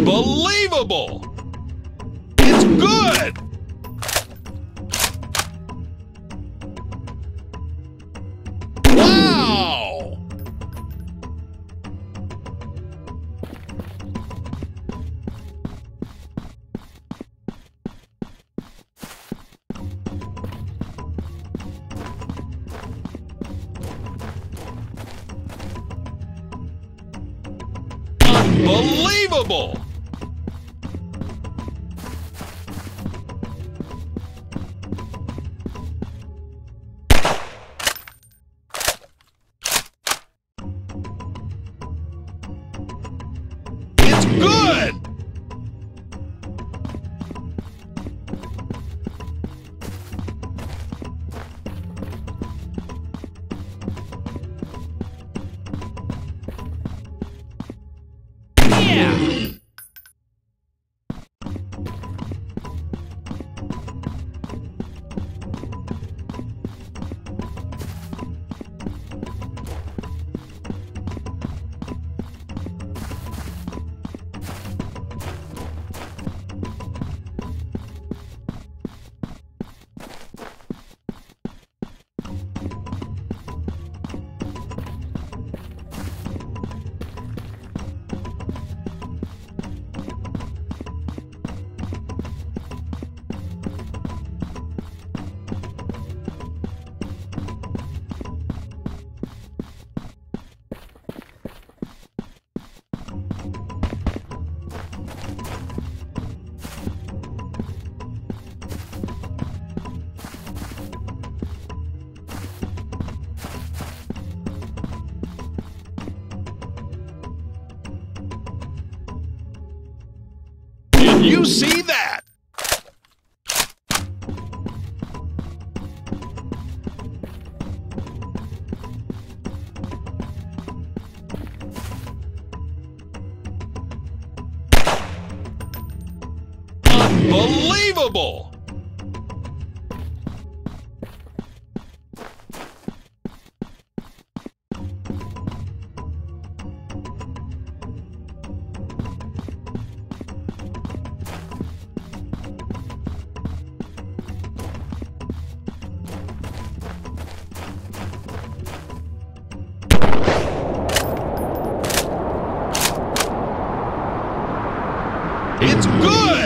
Unbelievable! It's good! Wow! Unbelievable! Thank you. You see that? Unbelievable! It's good!